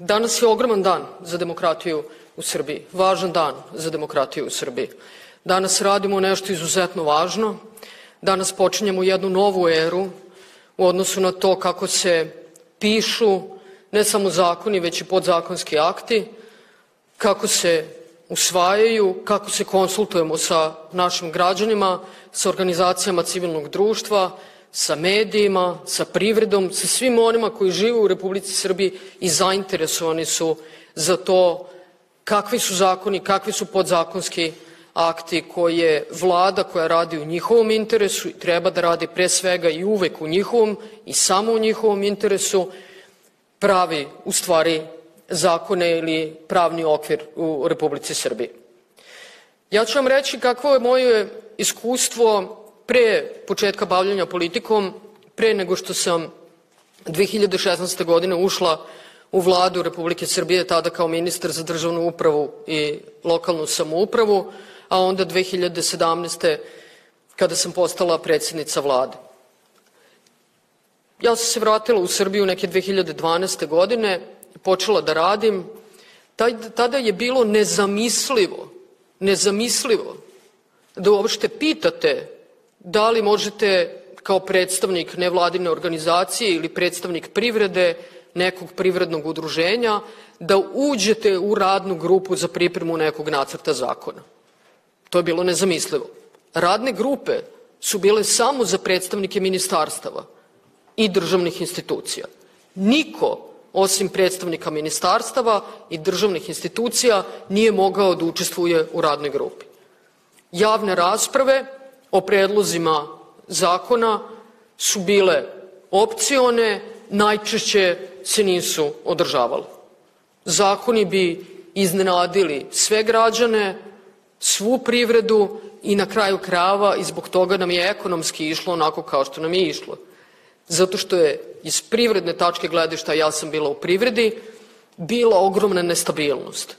Danas je ogroman dan za demokratiju u Srbiji, važan dan za demokratiju u Srbiji. Danas radimo nešto izuzetno važno, danas počinjemo jednu novu eru u odnosu na to kako se pišu ne samo zakoni, već i podzakonski akti, kako se usvajaju, kako se konsultujemo sa našim građanima, sa organizacijama civilnog društva, sa medijima, sa privredom, sa svim onima koji žive u Republici Srbiji i zainteresovani su za to kakvi su zakoni, kakvi su podzakonski akti koje vlada koja radi u njihovom interesu i treba da radi pre svega i uvek u njihovom i samo u njihovom interesu, pravi u stvari zakone ili pravni okvir u Republici Srbiji. Ja ću vam reći kakvo je moje iskustvo pre početka bavljanja politikom, pre nego što sam 2016. godine ušla u vladu Republike Srbije, tada kao ministar za državnu upravu i lokalnu samoupravu, a onda 2017. kada sam postala predsednica vlade. Ja sam se vratila u Srbiju neke 2012. godine, počela da radim. Tada je bilo nezamislivo, nezamislivo da uopšte pitate da li možete kao predstavnik nevladine organizacije ili predstavnik privrede nekog privrednog udruženja da uđete u radnu grupu za pripremu nekog nacrta zakona. To je bilo nezamislivo. Radne grupe su bile samo za predstavnike ministarstava i državnih institucija. Niko osim predstavnika ministarstava i državnih institucija nije mogao da učestvuje u radnoj grupi. Javne rasprave o predlozima zakona su bile opcione, najčešće se nisu održavale. Zakoni bi iznenadili sve građane, svu privredu i na kraju krava i zbog toga nam je ekonomski išlo onako kao što nam je išlo. Zato što je iz privredne tačke gledišta, ja sam bila u privredi, bila ogromna nestabilnost.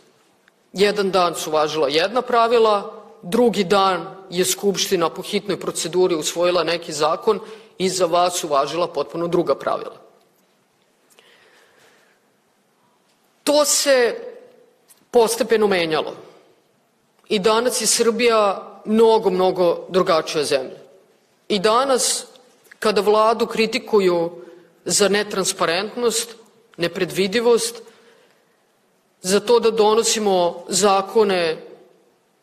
Jedan dan su važila jedna pravila, drugi dan je Skupština po hitnoj proceduri usvojila neki zakon i za vas su važila potpuno druga pravila. To se postepeno menjalo. I danas je Srbija mnogo, mnogo drugačija zemlja. I danas, kada vladu kritikuju za netransparentnost, nepredvidivost, za to da donosimo zakone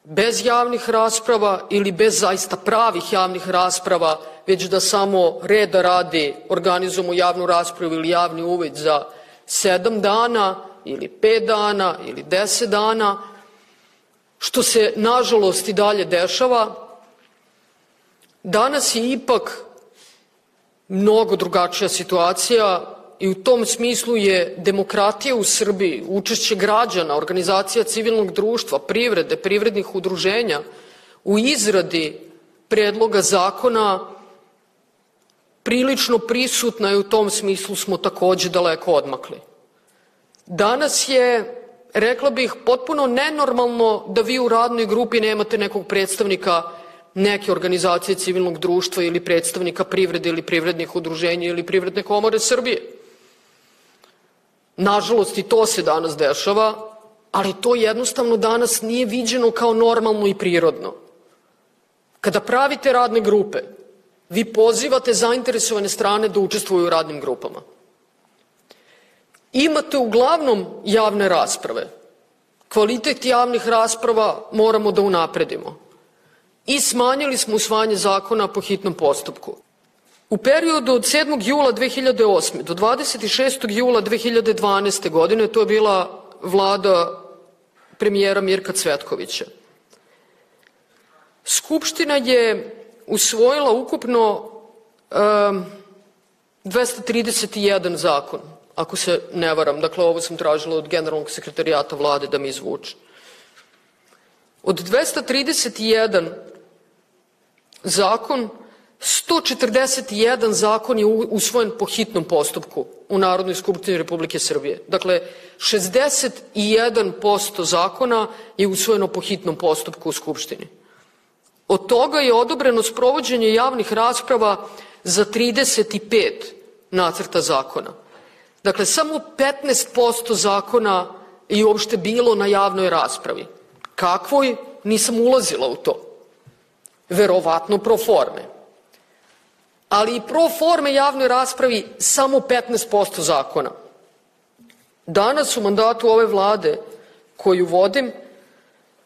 bez javnih rasprava ili bez zaista pravih javnih rasprava, već da samo reda radi organizujemo javnu raspravu ili javni uvid za sedam dana ili pet dana ili deset dana, što se nažalost i dalje dešava, danas je ipak mnogo drugačija situacija i u tom smislu je demokratija u Srbiji, učešće građana, organizacija civilnog društva, privrede, privrednih udruženja u izradi predloga zakona prilično prisutna i u tom smislu smo takođe daleko odmakli. Danas je, rekla bih, potpuno nenormalno da vi u radnoj grupi nemate nekog predstavnika neke organizacije civilnog društva ili predstavnika privrede ili privrednih udruženja ili privredne komore Srbije. Nažalost, i to se danas dešava, ali to jednostavno danas nije viđeno kao normalno i prirodno. Kada pravite radne grupe, vi pozivate zainteresovane strane da učestvuju u radnim grupama. Imate uglavnom javne rasprave. Kvalitet javnih rasprava moramo da unapredimo. I smanjili smo usvajanje zakona po hitnom postupku. U periodu od 7. jula 2008. do 26. jula 2012. godine, to je bila vlada premijera Mirka Cvetkovića, Skupština je usvojila ukupno um, 231 zakon, ako se ne varam. Dakle, ovo sam tražila od generalnog sekretarijata vlade da mi izvuče. Od 231 zakon 141 zakon je usvojen po hitnom postupku u Narodnoj skupštini Republike Srbije. Dakle, 61% zakona je usvojeno po hitnom postupku u Skupštini. Od toga je odobreno sprovođenje javnih rasprava za 35 nacrta zakona. Dakle, samo 15% zakona je uopšte bilo na javnoj raspravi. Kakvoj? Nisam ulazila u to. Verovatno pro forme. Ali i pro forme javnoj raspravi samo 15% zakona. Danas u mandatu ove vlade koju vodim,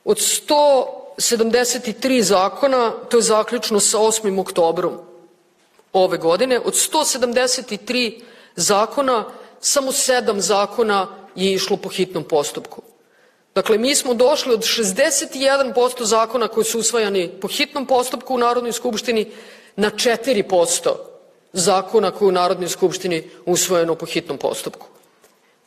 od 173 zakona, to je zaključno sa 8. oktobrom ove godine, od 173 zakona, samo 7 zakona je išlo po hitnom postupku. Dakle, mi smo došli od 61% zakona koji su usvajani po hitnom postupku u Narodnoj skupštini na 4% zakona koji u Narodnoj skupštini usvojeno po hitnom postupku.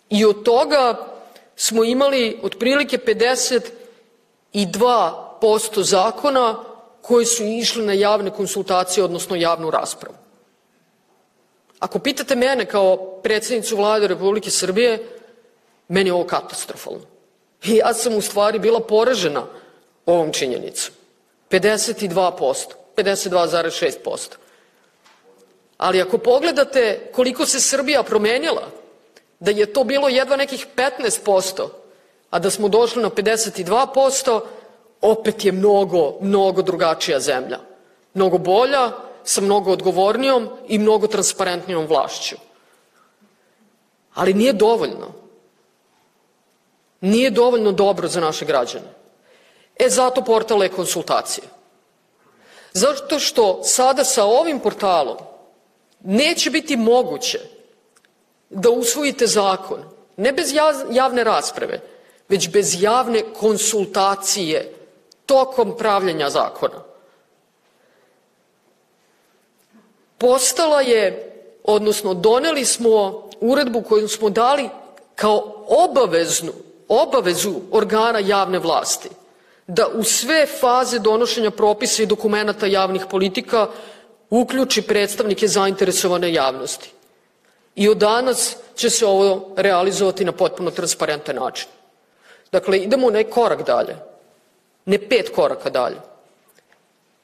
I od toga smo imali otprilike 52% zakona koji su išli na javne konsultacije, odnosno javnu raspravu. Ako pitate mene kao predsednicu vlade Republike Srbije, meni je ovo katastrofalno. I ja sam u stvari bila poražena ovom činjenicom. 52%, 52,6%. Ali ako pogledate koliko se Srbija promenila, da je to bilo jedva nekih 15%, a da smo došli na 52%, opet je mnogo, mnogo drugačija zemlja. Mnogo bolja, sa mnogo odgovornijom i mnogo transparentnijom vlašću. Ali nije dovoljno. Nije dovoljno dobro za naše građane. E zato portal je konsultacije. Zato što sada sa ovim portalom neće biti moguće da usvojite zakon, ne bez javne rasprave, već bez javne konsultacije tokom pravljenja zakona. Postala je, odnosno doneli smo uredbu koju smo dali kao obaveznu, obavezu organa javne vlasti da u sve faze donošenja propisa i dokumenta javnih politika uključi predstavnike zainteresovane javnosti. I od danas će se ovo realizovati na potpuno transparentan način. Dakle, idemo ne korak dalje, ne pet koraka dalje.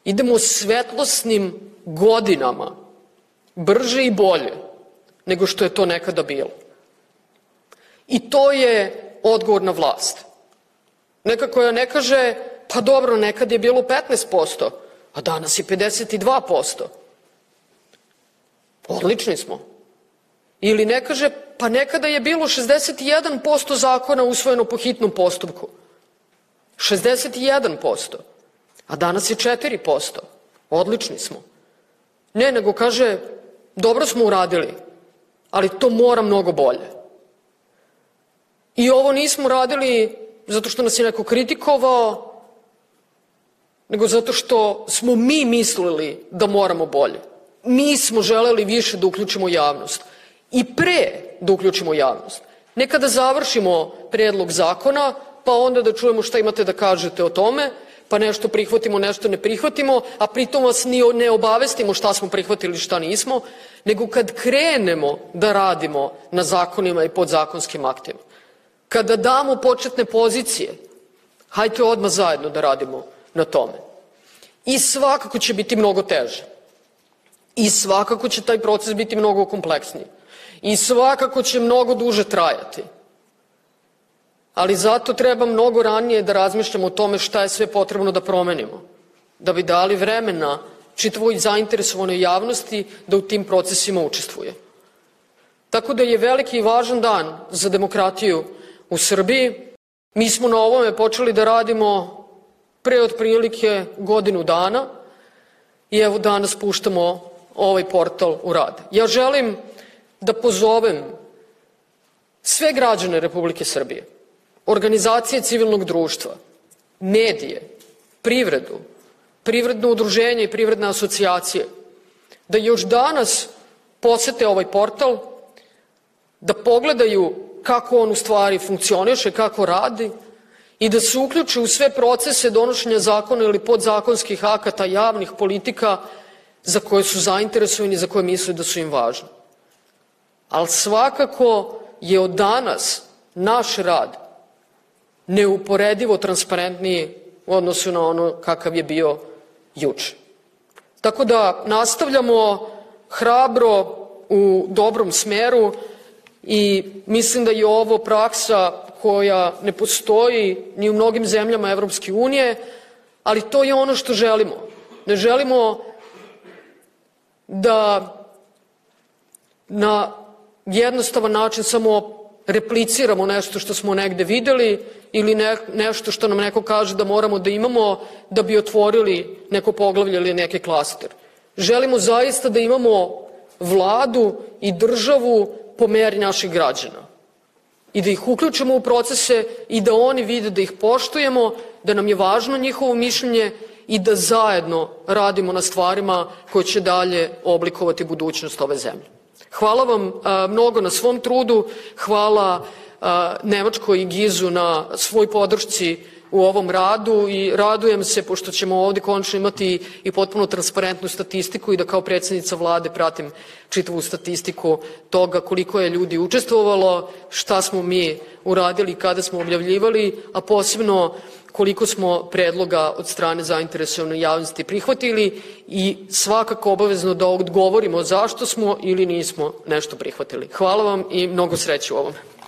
Idemo svetlosnim godinama, brže i bolje nego što je to nekada bilo. I to je odgovor na vlast. Nekako ja ne kaže, pa dobro, nekad je bilo 15%, a danas je 52%. Odlični smo. Ili ne kaže, pa nekada je bilo 61% zakona usvojeno po hitnom postupku. 61%. A danas je 4%. Odlični smo. Ne, nego kaže, dobro smo uradili, ali to mora mnogo bolje. I ovo nismo radili zato što nas je neko kritikovao, nego zato što smo mi mislili da moramo bolje. Mi smo želeli više da uključimo javnost i pre da uključimo javnost. Nekada završimo predlog zakona, pa onda da čujemo šta imate da kažete o tome, pa nešto prihvatimo, nešto ne prihvatimo, a pritom vas ni ne obavestimo šta smo prihvatili, šta nismo, nego kad krenemo da radimo na zakonima i podzakonskim aktima, kada damo početne pozicije, hajte odmah zajedno da radimo na tome. I svakako će biti mnogo teže. I svakako će taj proces biti mnogo kompleksniji i svakako će mnogo duže trajati. Ali zato treba mnogo ranije da razmišljamo o tome šta je sve potrebno da promenimo, da bi dali vremena čitavoj zainteresovanoj javnosti da u tim procesima učestvuje. Tako da je veliki i važan dan za demokratiju u Srbiji. Mi smo na ovome počeli da radimo pre otprilike godinu dana i evo danas puštamo ovaj portal u rad. Ja želim da pozovem sve građane Republike Srbije, organizacije civilnog društva, medije, privredu, privredno udruženje i privredne asocijacije, da još danas posete ovaj portal, da pogledaju kako on u stvari funkcioniše, kako radi i da se uključe u sve procese donošenja zakona ili podzakonskih akata javnih politika za koje su zainteresovani za koje misle da su im važni ali svakako je od danas naš rad neuporedivo transparentniji u odnosu na ono kakav je bio juče. Tako da nastavljamo hrabro u dobrom smeru i mislim da je ovo praksa koja ne postoji ni u mnogim zemljama Evropske unije, ali to je ono što želimo. Ne želimo da na jednostavan način samo repliciramo nešto što smo negde videli ili ne, nešto što nam neko kaže da moramo da imamo da bi otvorili neko poglavlje ili neki klaster. Želimo zaista da imamo vladu i državu po meri naših građana i da ih uključimo u procese i da oni vide da ih poštujemo, da nam je važno njihovo mišljenje i da zajedno radimo na stvarima koje će dalje oblikovati budućnost ove zemlje. Hvala vam a, mnogo na svom trudu, hvala a, Nemačkoj i Gizu na svoj podršci u ovom radu i radujem se, pošto ćemo ovde konačno imati i potpuno transparentnu statistiku i da kao predsednica vlade pratim čitavu statistiku toga koliko je ljudi učestvovalo, šta smo mi uradili, kada smo objavljivali, a posebno koliko smo predloga od strane zainteresovane javnosti prihvatili i svakako obavezno da odgovorimo zašto smo ili nismo nešto prihvatili. Hvala vam i mnogo sreće u ovome.